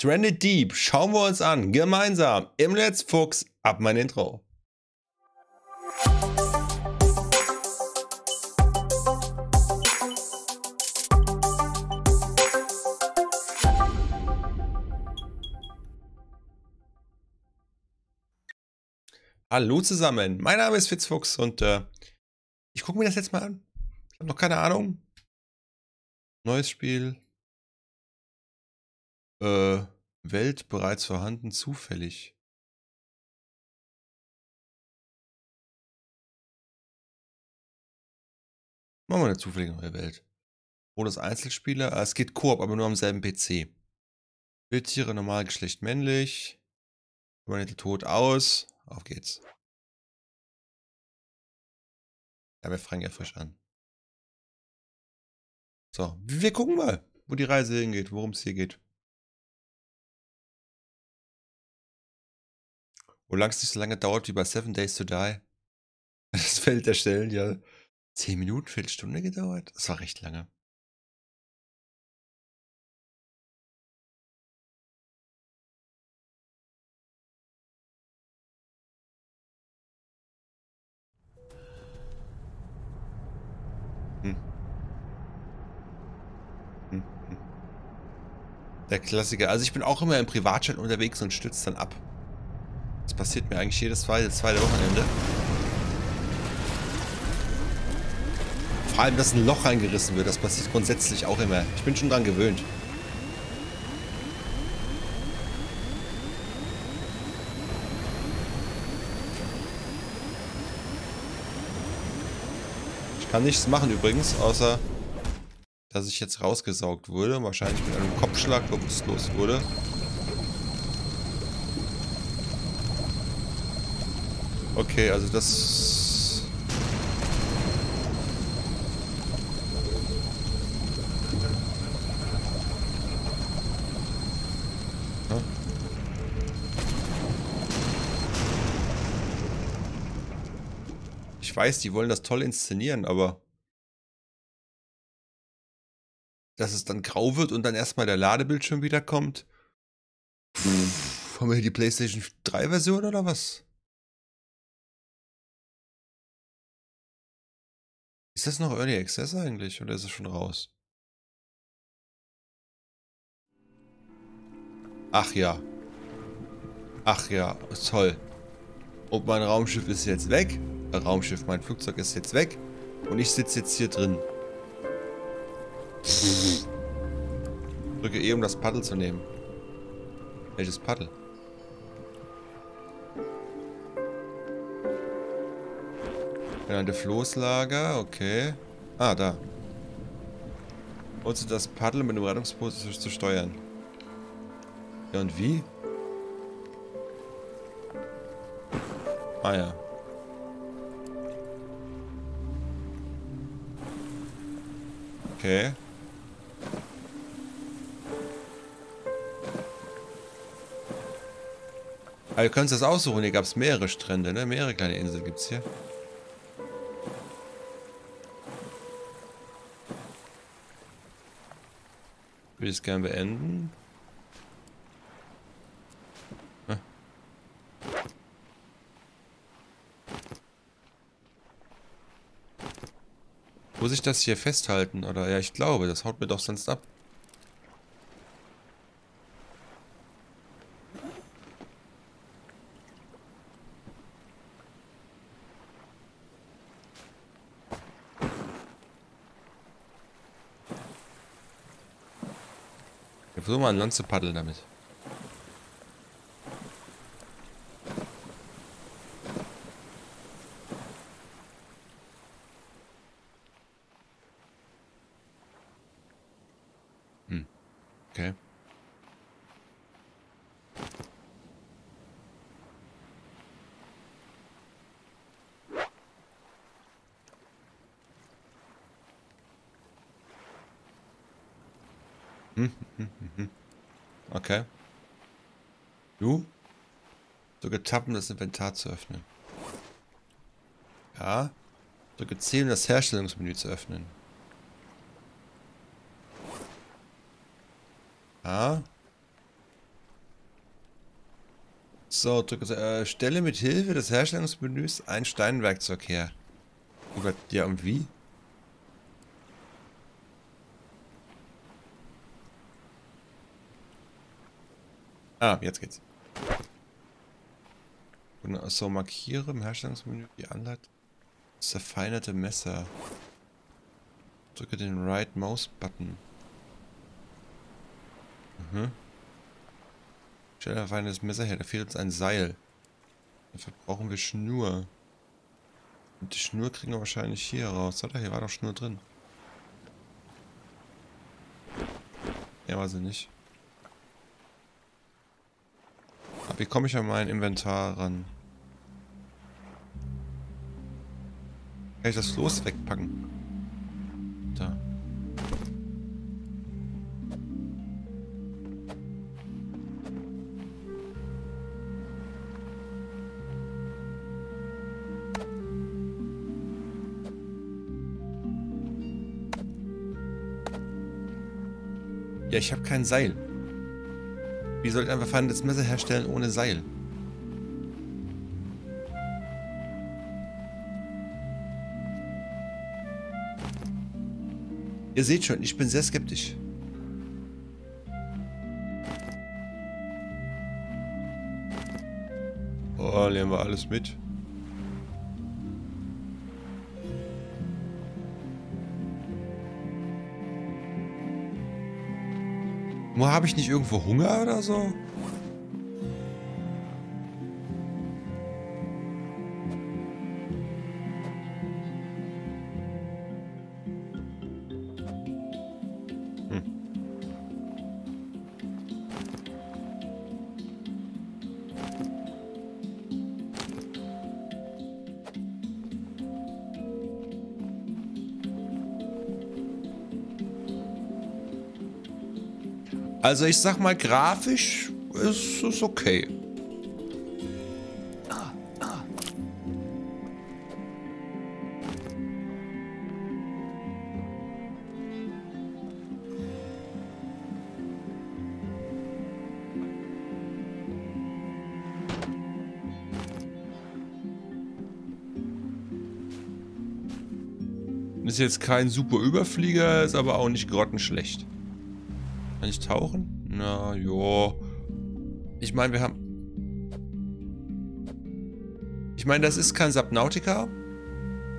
Stranded Deep schauen wir uns an, gemeinsam im Let's Fuchs. Ab mein Intro. Hallo zusammen, mein Name ist Fitzfuchs und äh, ich gucke mir das jetzt mal an. Ich habe noch keine Ahnung. Neues Spiel, äh, Welt bereits vorhanden, zufällig. Machen wir eine zufällige neue Welt. Modus Einzelspieler. Ah, es geht Koop, aber nur am selben PC. Wildtiere, normal, Geschlecht männlich. Permanente Tod aus. Auf geht's. Ja, wir fangen ja frisch an. So, wir gucken mal, wo die Reise hingeht, worum es hier geht. Solange es nicht so lange dauert wie bei Seven Days to Die. Das Feld erstellen, ja. Zehn Minuten, Viertelstunde gedauert. Das war recht lange. Hm. Hm, hm. Der Klassiker. Also ich bin auch immer im Privatchat unterwegs und stütze dann ab. Passiert mir eigentlich jedes zweite, zweite Wochenende. Vor allem, dass ein Loch reingerissen wird, das passiert grundsätzlich auch immer. Ich bin schon dran gewöhnt. Ich kann nichts machen übrigens, außer dass ich jetzt rausgesaugt wurde. Wahrscheinlich mit einem Kopfschlag bewusstlos wurde. Okay, also das... Ich weiß, die wollen das toll inszenieren, aber... Dass es dann grau wird und dann erstmal der Ladebildschirm wiederkommt. Pff, haben wir hier die PlayStation 3 Version oder was? Ist das noch Early Access eigentlich oder ist es schon raus? Ach ja. Ach ja, toll. Und mein Raumschiff ist jetzt weg. Äh, Raumschiff, mein Flugzeug ist jetzt weg. Und ich sitze jetzt hier drin. Drücke E, um das Paddel zu nehmen. Welches Paddel? Genannte Floßlager, okay. Ah, da. Nutze das Paddel mit dem Rettungsboot zu steuern. Ja, und wie? Ah ja. Okay. Aber ihr könnt das aussuchen. Hier gab es mehrere Strände, ne? Mehrere kleine Inseln gibt es hier. Ich es gerne beenden. Ah. Muss ich das hier festhalten? Oder ja, ich glaube, das haut mir doch sonst ab. Versuch mal ein Land zu paddeln damit. Hm. Okay. Hm, hm, hm, hm. Okay. Du? Drücke Tab, das Inventar zu öffnen. Ja. Drücke C, um das Herstellungsmenü zu öffnen. Ja. So, drücke, äh, stelle mit Hilfe des Herstellungsmenüs ein Steinwerkzeug her. Über, ja, und wie? Ah, jetzt geht's. So, markiere im Herstellungsmenü die Anleitung. Das verfeinerte Messer. Drücke den Right Mouse Button. Mhm. Stelle ein feines Messer her, da fehlt uns ein Seil. Dafür brauchen wir Schnur. Und die Schnur kriegen wir wahrscheinlich hier raus, oder? Hier war doch Schnur drin. Ja, war sie nicht. Aber wie komme ich an mein Inventar ran? Kann ich das Floß wegpacken? Da. Ja, ich habe kein Seil. Wie soll ich einfach das Messer herstellen ohne Seil? Ihr seht schon, ich bin sehr skeptisch. Oh, nehmen wir alles mit. Habe ich nicht irgendwo Hunger oder so? Also ich sag mal, grafisch ist es okay. Ist jetzt kein super Überflieger, ist aber auch nicht grottenschlecht. Kann ich tauchen? Na, jo. Ich meine, wir haben... Ich meine, das ist kein Subnautica.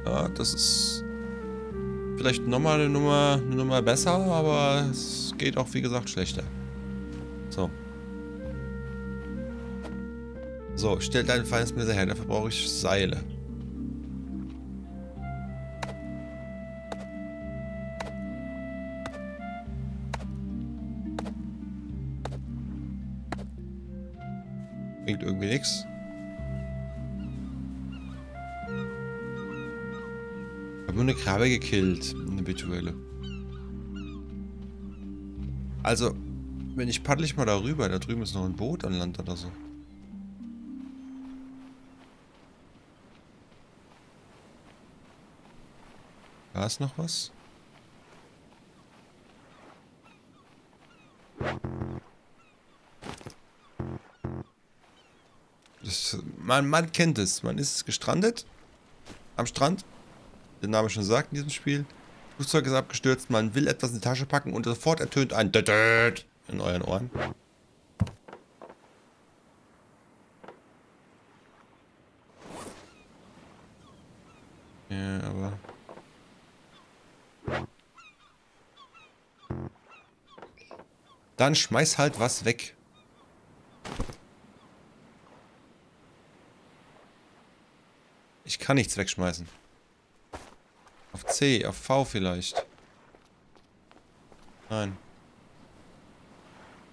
Ja, das ist vielleicht nochmal eine Nummer, eine Nummer besser, aber es geht auch, wie gesagt, schlechter. So. So, stell dein feines Messer her, dafür brauche ich Seile. Bringt irgendwie nichts. Ich habe nur eine Krabbe gekillt. Eine virtuelle. Also, wenn ich paddle ich mal darüber. Da drüben ist noch ein Boot an Land oder so. Da ist noch was. Man, man kennt es. Man ist gestrandet. Am Strand. Der Name schon sagt in diesem Spiel. Flugzeug ist abgestürzt. Man will etwas in die Tasche packen und sofort ertönt ein Dödöd in euren Ohren. Ja, aber... Dann schmeiß halt was weg. Kann nichts wegschmeißen. Auf C, auf V vielleicht. Nein.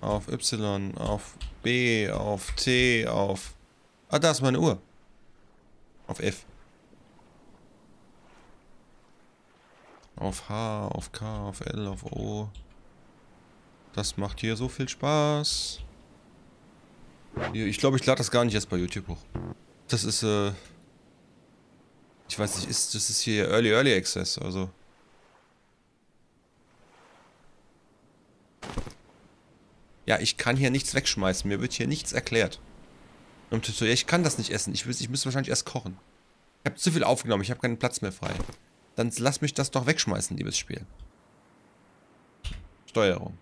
Auf Y, auf B, auf T, auf... Ah, da ist meine Uhr. Auf F. Auf H, auf K, auf L, auf O. Das macht hier so viel Spaß. Ich glaube, ich lade das gar nicht erst bei YouTube hoch. Das ist, äh... Ich weiß nicht, ist, das ist hier Early Early Access, also. Ja, ich kann hier nichts wegschmeißen. Mir wird hier nichts erklärt. Im Tutorial, ich kann das nicht essen. Ich, ich müsste wahrscheinlich erst kochen. Ich habe zu viel aufgenommen. Ich habe keinen Platz mehr frei. Dann lass mich das doch wegschmeißen, liebes Spiel. Steuerung.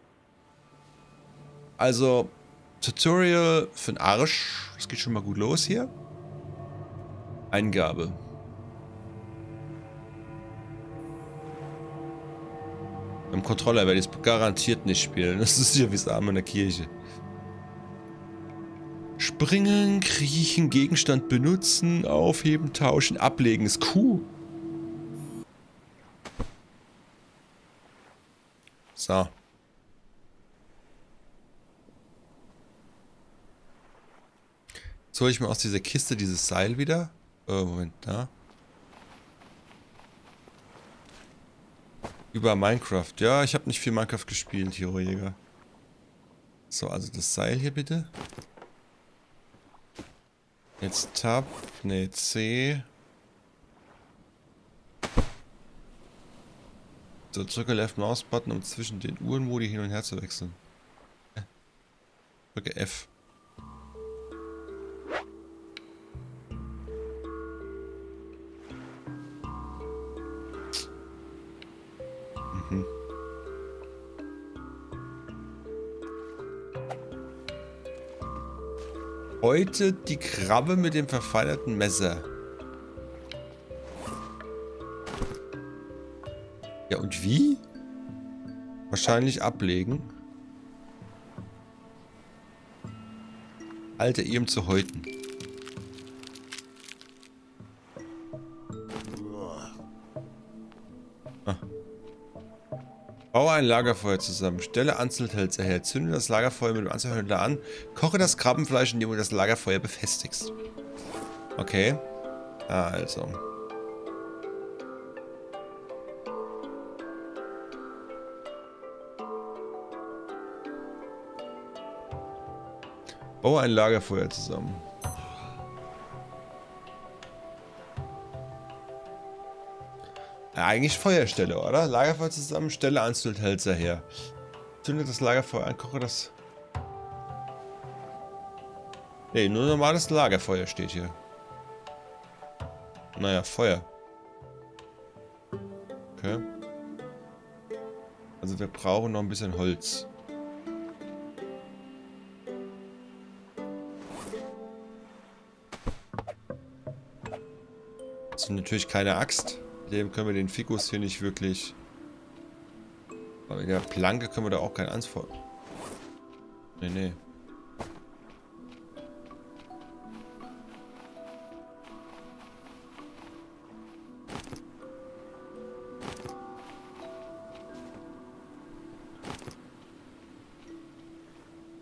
Also, Tutorial für den Arsch. Das geht schon mal gut los hier. Eingabe. Im Controller werde ich es garantiert nicht spielen. Das ist ja wie das Arme in der Kirche. Springen, kriechen, Gegenstand benutzen, aufheben, tauschen, ablegen ist Q. So. Jetzt hole ich mir aus dieser Kiste dieses Seil wieder. Oh, Moment, da. Über Minecraft. Ja, ich habe nicht viel Minecraft gespielt, Hero-Jäger. So, also das Seil hier bitte. Jetzt Tab, ne, C. So, drücke Left Mouse Button, um zwischen den Uhrenmodi hin und her zu wechseln. Drücke F. Heute die Krabbe mit dem verfeinerten Messer. Ja, und wie? Wahrscheinlich ablegen. Alte ihm zu häuten. Baue ein Lagerfeuer zusammen. Stelle Anzelhölzer her. Zünde das Lagerfeuer mit dem Anzelhölzer an. Koche das Krabbenfleisch, indem du das Lagerfeuer befestigst. Okay. Also. Baue ein Lagerfeuer zusammen. Eigentlich Feuerstelle, oder? Lagerfeuer zusammen, Stelle Anzündhölzer her. Zünde das Lagerfeuer an, koche das... Ne, nur normales Lagerfeuer steht hier. Naja, Feuer. Okay. Also wir brauchen noch ein bisschen Holz. Das ist natürlich keine Axt dem können wir den Fikus hier nicht wirklich... Aber in der Planke können wir da auch keinen Ansfall. Nee, nee.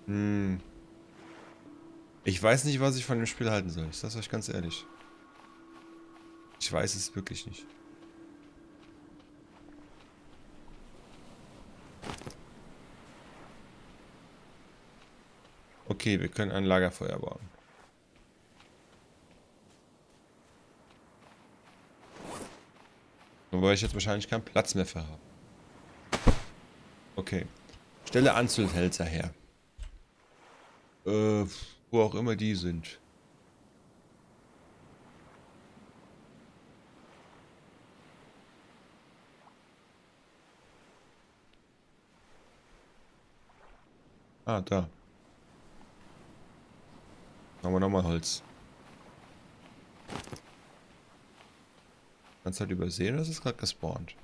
Hm. Ich weiß nicht, was ich von dem Spiel halten soll. Ich sag's euch ganz ehrlich. Ich weiß es wirklich nicht. Okay, wir können ein Lagerfeuer bauen. Wobei ich jetzt wahrscheinlich keinen Platz mehr für habe. Okay. Stelle Anzündhälter her. Äh, wo auch immer die sind. Ah, da. Machen wir nochmal Holz. Kannst halt übersehen, oder ist gerade gespawnt?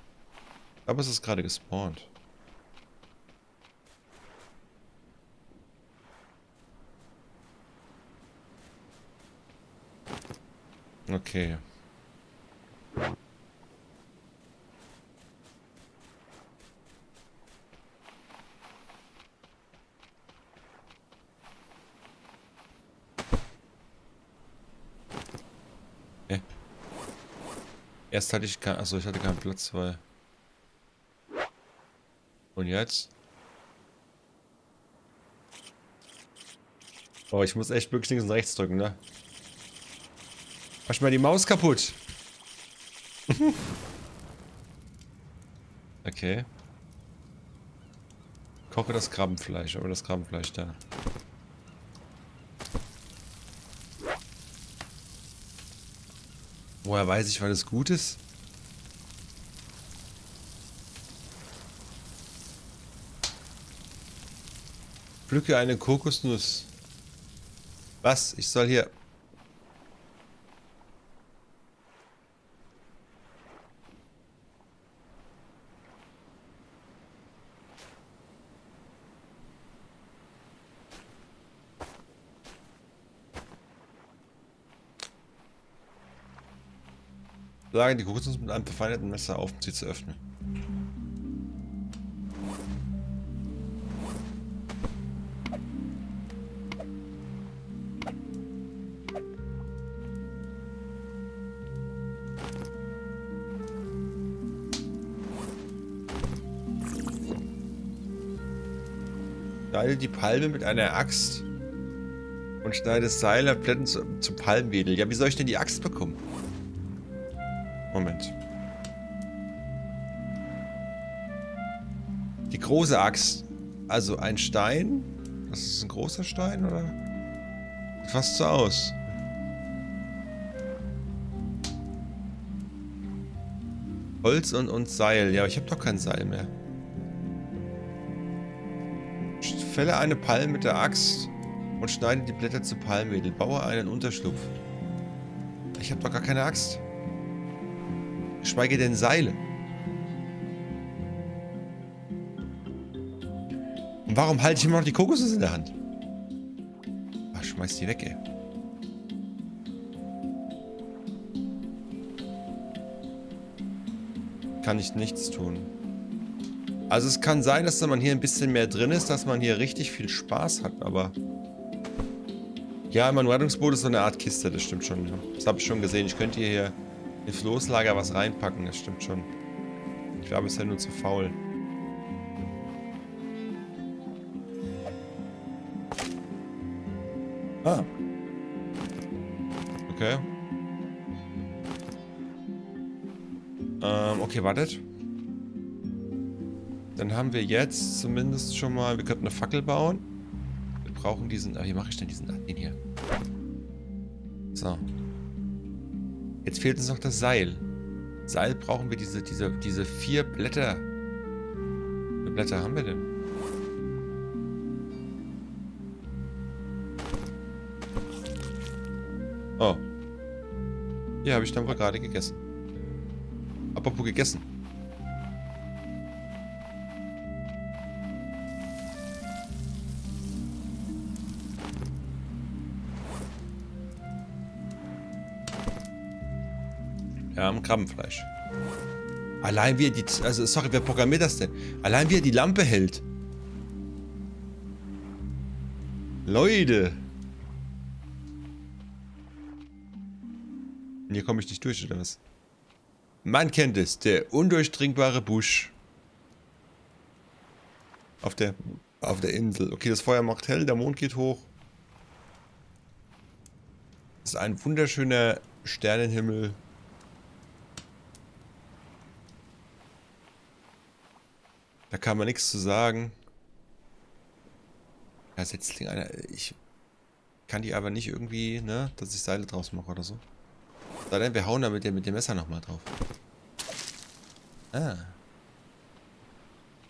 Aber es ist gerade gespawnt. Okay. Erst hatte ich keinen, achso, ich hatte keinen Platz, weil... Und jetzt? Oh, ich muss echt wirklich links und rechts drücken, ne? Mach mal die Maus kaputt. okay. Koche das Krabbenfleisch, aber das Krabbenfleisch da. Woher weiß ich, weil es gut ist? Pflücke eine Kokosnuss. Was? Ich soll hier... Schlage die Kokosnuss mit einem verfeinerten Messer auf, um sie zu öffnen. Schneide die Palme mit einer Axt und schneide Seile Blätter zu, zu Palmwedel. Ja, wie soll ich denn die Axt bekommen? Moment. Die große Axt. Also ein Stein. Das ist ein großer Stein, oder? Sieht fast so aus. Holz und, und Seil. Ja, aber ich habe doch kein Seil mehr. Fälle eine Palme mit der Axt und schneide die Blätter zu Palmwedel. Baue einen Unterschlupf. Ich habe doch gar keine Axt. Schweige denn Seile. Und warum halte ich immer noch die Kokosnuss in der Hand? Ach, schmeiß die weg, ey. Kann ich nichts tun. Also es kann sein, dass da man hier ein bisschen mehr drin ist, dass man hier richtig viel Spaß hat, aber... Ja, mein Rettungsboot ist so eine Art Kiste, das stimmt schon. Das habe ich schon gesehen. Ich könnte hier ins Loslager was reinpacken, das stimmt schon. Ich war bisher nur zu faul. Ah. Okay. Ähm, okay, wartet. Dann haben wir jetzt zumindest schon mal... Wir könnten eine Fackel bauen. Wir brauchen diesen... Ah, wie mache ich denn diesen... Den hier. So. Jetzt fehlt uns noch das Seil. Seil brauchen wir diese, diese, diese vier Blätter. Wie viele Blätter haben wir denn? Oh. Hier habe ich dann wohl gerade gegessen. Apropos gegessen. Wir haben Krabbenfleisch. Allein wie er die... Also, sorry, wer programmiert das denn? Allein wie er die Lampe hält. Leute. Hier komme ich nicht durch, oder was? Man kennt es, der undurchdringbare Busch. Auf der, auf der Insel. Okay, das Feuer macht hell, der Mond geht hoch. Es ist ein wunderschöner Sternenhimmel. Da kann man nichts zu sagen. Ja, Setzling einer. Ich kann die aber nicht irgendwie, ne, dass ich Seile draus mache oder so. Da denn, wir hauen da mit dem, mit dem Messer nochmal drauf. Ah.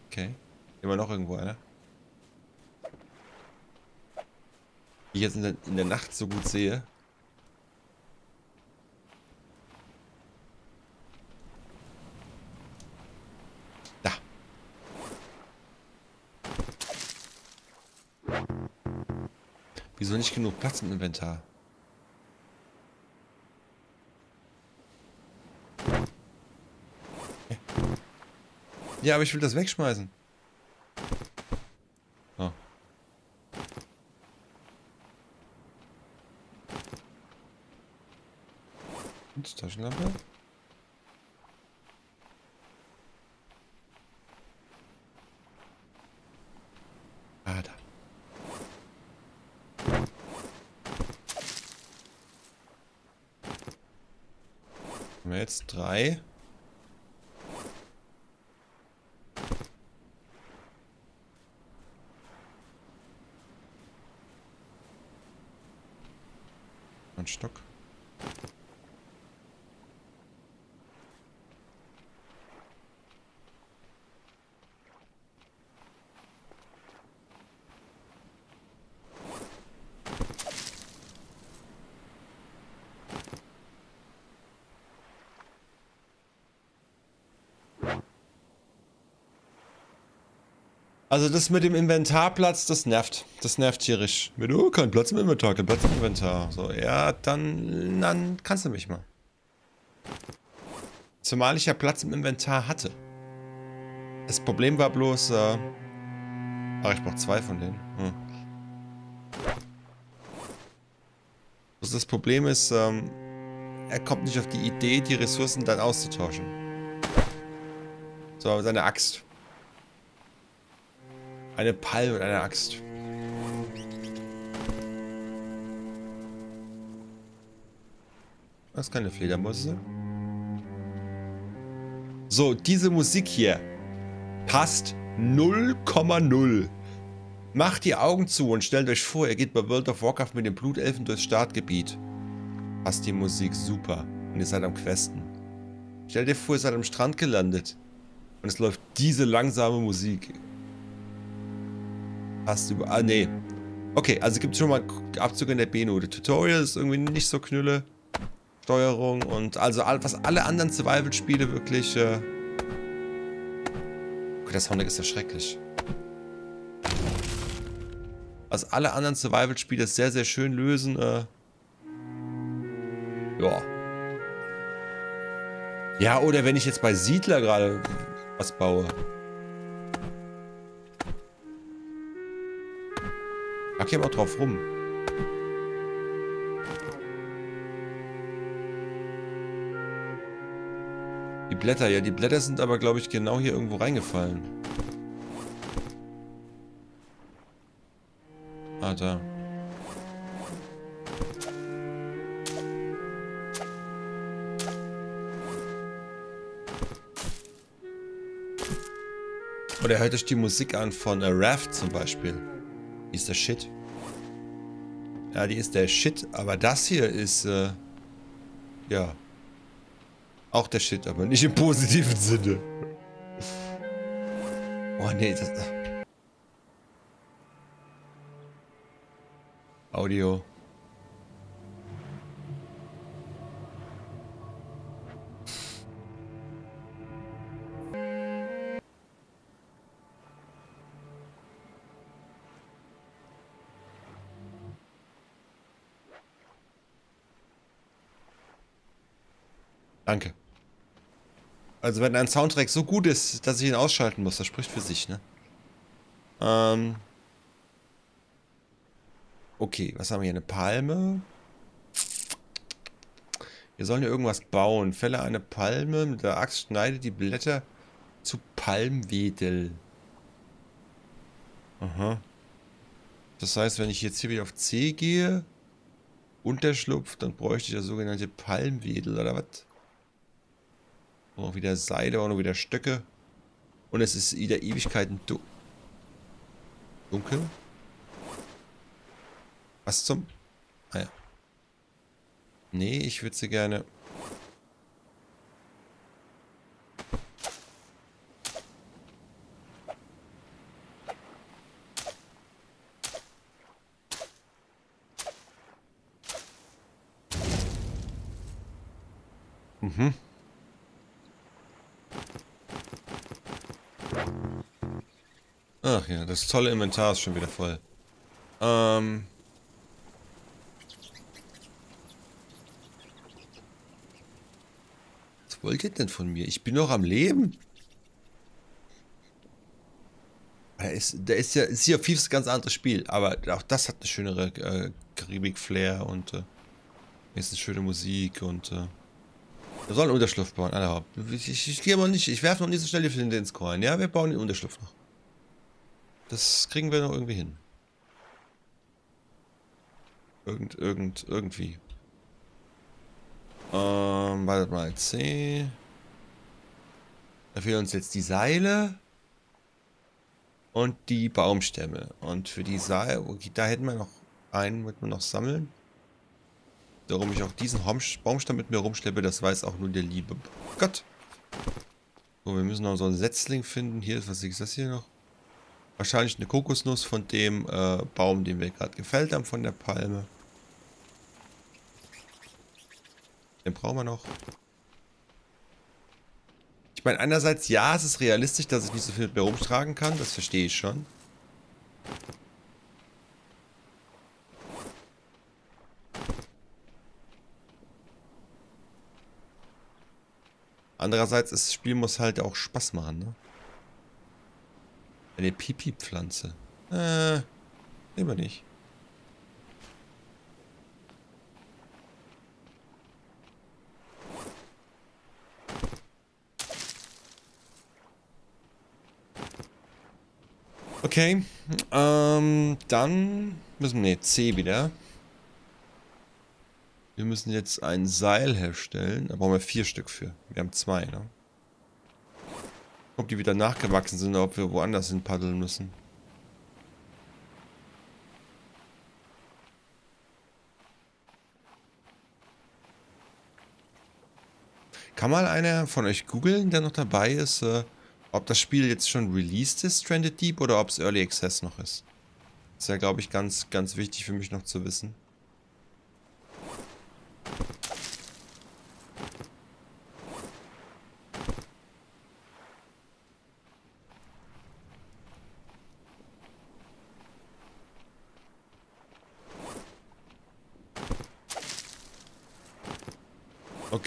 Okay. Immer noch irgendwo einer. Die ich jetzt in der, in der Nacht so gut sehe. Wieso nicht genug Platz im Inventar? Ja, aber ich will das wegschmeißen. Oh. Und Taschenlampe. Ah, da. Haben wir drei. Ein Stock. Also das mit dem Inventarplatz, das nervt. Das nervt tierisch. Mit, oh, kein Platz im Inventar, kein Platz im Inventar. So, ja, dann, dann kannst du mich mal. Zumal ich ja Platz im Inventar hatte. Das Problem war bloß, äh... Ach, ich brauche zwei von denen. Hm. Also das Problem ist, ähm, er kommt nicht auf die Idee, die Ressourcen dann auszutauschen. So, seine Axt. Eine Palme und eine Axt. Das ist keine Fledermaus. So, diese Musik hier passt 0,0. Macht die Augen zu und stellt euch vor, ihr geht bei World of Warcraft mit den Blutelfen durchs Startgebiet. Passt die Musik super und ihr seid am Questen. Stellt dir vor, ihr seid am Strand gelandet und es läuft diese langsame Musik. Passt über... Ah, nee. Okay, also gibt es schon mal Abzüge in der B-Note. Tutorial ist irgendwie nicht so knülle. Steuerung und also was alle anderen Survival-Spiele wirklich... Äh okay, das Sonic ist ja schrecklich. Was alle anderen Survival-Spiele sehr, sehr schön lösen. Äh ja. Ja, oder wenn ich jetzt bei Siedler gerade was baue. Hier mal drauf rum. Die Blätter, ja, die Blätter sind aber, glaube ich, genau hier irgendwo reingefallen. Ah, da. Oder hört euch die Musik an von A Raft zum Beispiel. Ist der Shit. Ja, die ist der Shit, aber das hier ist, äh, ja, auch der Shit, aber nicht im positiven Sinne. Oh nee, das... Audio. Danke. Also wenn ein Soundtrack so gut ist, dass ich ihn ausschalten muss, das spricht für sich, ne? Ähm. Okay, was haben wir hier? Eine Palme. Wir sollen hier irgendwas bauen. Fälle eine Palme, mit der Axt schneide die Blätter zu Palmwedel. Aha. Das heißt, wenn ich jetzt hier wieder auf C gehe, Unterschlupf, dann bräuchte ich das sogenannte Palmwedel, oder was? Auch wieder Seide, auch noch wieder Stöcke. Und es ist wieder Ewigkeiten du dunkel. Was zum... Ah ja. Nee, ich würde sie gerne... Mhm. Ach ja, das tolle Inventar ist schon wieder voll. Ähm... Was wollt ihr denn von mir? Ich bin noch am Leben. Da ist, da ist ja, Sea of Thieves ganz anderes Spiel, aber auch das hat eine schönere äh, Karibik-Flair und äh, ist eine schöne Musik und äh, wir sollen einen Unterschlupf bauen, alle Ich, ich, ich gehe mal nicht, ich werfe noch nicht so schnell die Flinte ins Korn. Ja, wir bauen den Unterschlupf noch. Das kriegen wir noch irgendwie hin. Irgend, irgend, irgendwie. Ähm, wartet mal, C. Da fehlen uns jetzt die Seile und die Baumstämme. Und für die Seile, da hätten wir noch einen, wird man noch sammeln. Darum ich auch diesen Baumstamm mit mir rumschleppe, das weiß auch nur der liebe Gott. So, wir müssen noch so einen Setzling finden. Hier ist, was ist das hier noch? Wahrscheinlich eine Kokosnuss von dem äh, Baum, den wir gerade gefällt haben, von der Palme. Den brauchen wir noch. Ich meine, einerseits, ja, es ist realistisch, dass ich nicht so viel mehr rumtragen kann. Das verstehe ich schon. Andererseits, das Spiel muss halt auch Spaß machen, ne? Eine Pipi-Pflanze. Äh, wir nicht. Okay, ähm, dann müssen wir, ne, C wieder. Wir müssen jetzt ein Seil herstellen. Da brauchen wir vier Stück für. Wir haben zwei, ne? Ob die wieder nachgewachsen sind oder ob wir woanders hin paddeln müssen. Kann mal einer von euch googeln, der noch dabei ist, äh, ob das Spiel jetzt schon released ist, Stranded Deep, oder ob es Early Access noch ist? Ist ja, glaube ich, ganz, ganz wichtig für mich noch zu wissen.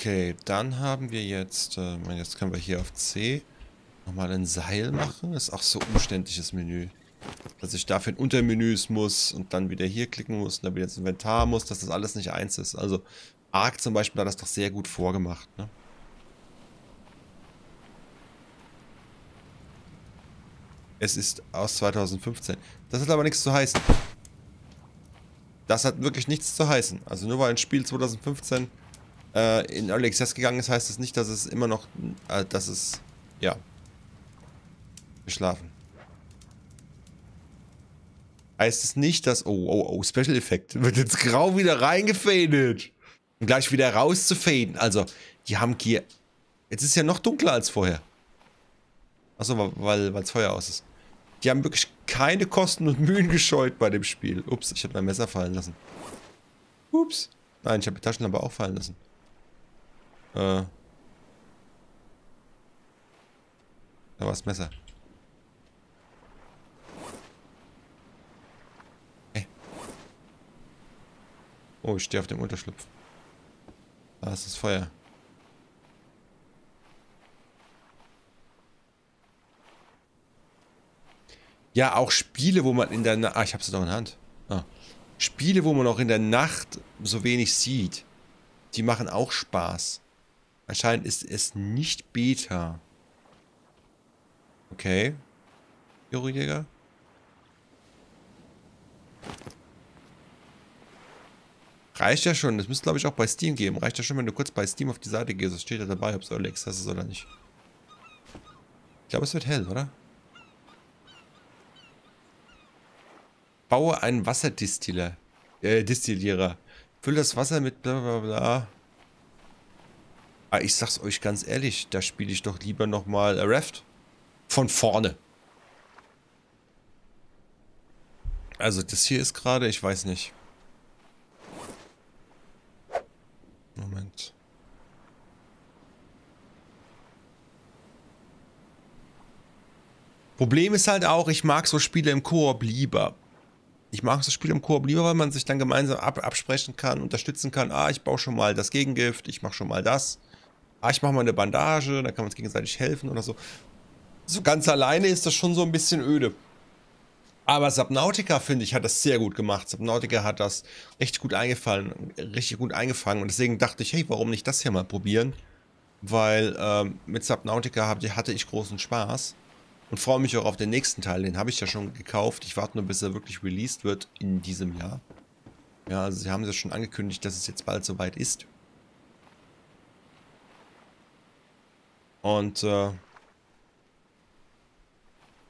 Okay, dann haben wir jetzt, äh, jetzt können wir hier auf C nochmal ein Seil machen. Ist auch so umständliches Menü. Dass ich dafür in Untermenüs muss und dann wieder hier klicken muss und dann wieder ins Inventar muss, dass das alles nicht eins ist. Also Arc zum Beispiel hat das doch sehr gut vorgemacht, ne? Es ist aus 2015. Das hat aber nichts zu heißen. Das hat wirklich nichts zu heißen. Also nur weil ein Spiel 2015 äh, in Early Access gegangen ist, heißt es das nicht, dass es immer noch, äh, dass es, ja, geschlafen. Heißt es nicht, dass, oh, oh, oh, Special Effekt, wird jetzt grau wieder reingefadet. Und gleich wieder rauszufaden. Also, die haben hier, jetzt ist ja noch dunkler als vorher. Achso, weil es Feuer aus ist. Die haben wirklich keine Kosten und Mühen gescheut bei dem Spiel. Ups, ich habe mein Messer fallen lassen. Ups. Nein, ich habe die Taschenlampe auch fallen lassen. Äh. Da war das Messer. Hey. Oh, ich stehe auf dem Unterschlupf. Da ist das Feuer. Ja, auch Spiele, wo man in der Nacht... Ah, ich hab's doch in der Hand. Ah. Spiele, wo man auch in der Nacht so wenig sieht, die machen auch Spaß. Anscheinend ist es nicht Beta. Okay. Eurojäger. Reicht ja schon. Das müsste, glaube ich, auch bei Steam geben. Reicht ja schon, wenn du kurz bei Steam auf die Seite gehst. Das steht ja dabei, ob es Early ist oder nicht. Ich glaube, es wird hell, oder? Baue einen Wasserdistiller. Äh, Distillierer. Füll das Wasser mit bla bla bla. Aber ah, ich sag's euch ganz ehrlich, da spiele ich doch lieber nochmal Raft. Von vorne. Also das hier ist gerade, ich weiß nicht. Moment. Problem ist halt auch, ich mag so Spiele im Koop lieber. Ich mag so Spiele im Koop lieber, weil man sich dann gemeinsam ab absprechen kann, unterstützen kann. Ah, ich baue schon mal das Gegengift, ich mache schon mal das ah, ich mache mal eine Bandage, dann kann man uns gegenseitig helfen oder so. So ganz alleine ist das schon so ein bisschen öde. Aber Subnautica, finde ich, hat das sehr gut gemacht. Subnautica hat das echt gut eingefallen, richtig gut eingefangen. Und deswegen dachte ich, hey, warum nicht das hier mal probieren? Weil ähm, mit Subnautica hatte ich großen Spaß. Und freue mich auch auf den nächsten Teil. Den habe ich ja schon gekauft. Ich warte nur, bis er wirklich released wird in diesem Jahr. Ja, also sie haben es schon angekündigt, dass es jetzt bald soweit ist. Und äh,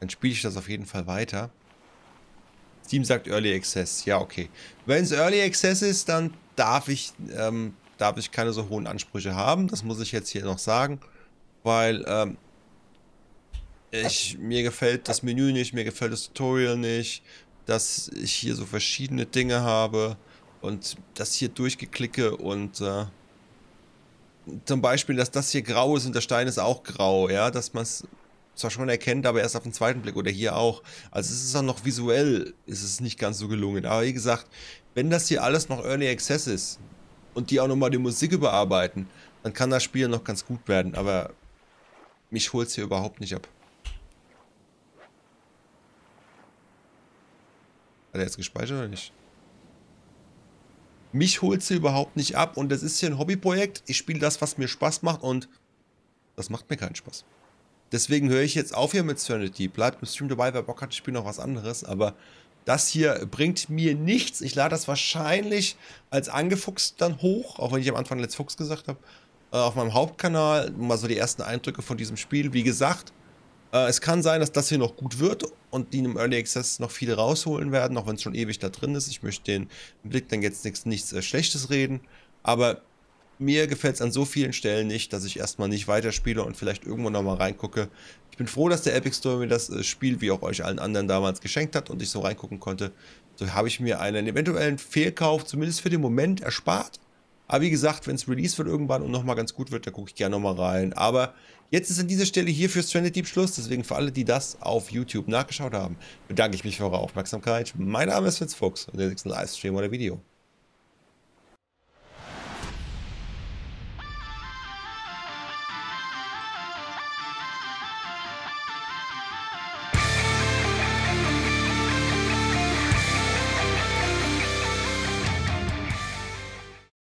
dann spiele ich das auf jeden Fall weiter. Steam sagt Early Access. Ja, okay. Wenn es Early Access ist, dann darf ich, ähm, darf ich keine so hohen Ansprüche haben. Das muss ich jetzt hier noch sagen. Weil ähm, ich, mir gefällt das Menü nicht, mir gefällt das Tutorial nicht, dass ich hier so verschiedene Dinge habe und das hier durchgeklicke und äh, zum Beispiel, dass das hier grau ist und der Stein ist auch grau, ja, dass man es zwar schon erkennt, aber erst auf den zweiten Blick oder hier auch. Also es ist auch noch visuell, ist es nicht ganz so gelungen. Aber wie gesagt, wenn das hier alles noch Early Access ist und die auch nochmal die Musik überarbeiten, dann kann das Spiel noch ganz gut werden. Aber mich holt es hier überhaupt nicht ab. Hat er jetzt gespeichert oder nicht? Mich holt sie überhaupt nicht ab und das ist hier ein Hobbyprojekt. Ich spiele das, was mir Spaß macht und das macht mir keinen Spaß. Deswegen höre ich jetzt auf hier mit Serenity. Bleibt im Stream dabei, wer Bock hat, ich spiele noch was anderes. Aber das hier bringt mir nichts. Ich lade das wahrscheinlich als angefuchst dann hoch, auch wenn ich am Anfang Let's Fuchs gesagt habe, äh, auf meinem Hauptkanal. Mal so die ersten Eindrücke von diesem Spiel. Wie gesagt, äh, es kann sein, dass das hier noch gut wird und die im Early Access noch viele rausholen werden, auch wenn es schon ewig da drin ist. Ich möchte den Blick dann jetzt nichts, nichts äh, Schlechtes reden, aber mir gefällt es an so vielen Stellen nicht, dass ich erstmal nicht weiterspiele und vielleicht irgendwo nochmal reingucke. Ich bin froh, dass der Epic Store mir das äh, Spiel, wie auch euch allen anderen damals geschenkt hat und ich so reingucken konnte. So habe ich mir einen eventuellen Fehlkauf zumindest für den Moment erspart. Aber wie gesagt, wenn es released wird irgendwann und nochmal ganz gut wird, dann gucke ich gerne nochmal rein. Aber Jetzt ist an dieser Stelle hier für Stranded Deep Schluss, deswegen für alle, die das auf YouTube nachgeschaut haben, bedanke ich mich für eure Aufmerksamkeit. Mein Name ist Fitz Fuchs und der nächste Livestream oder Video.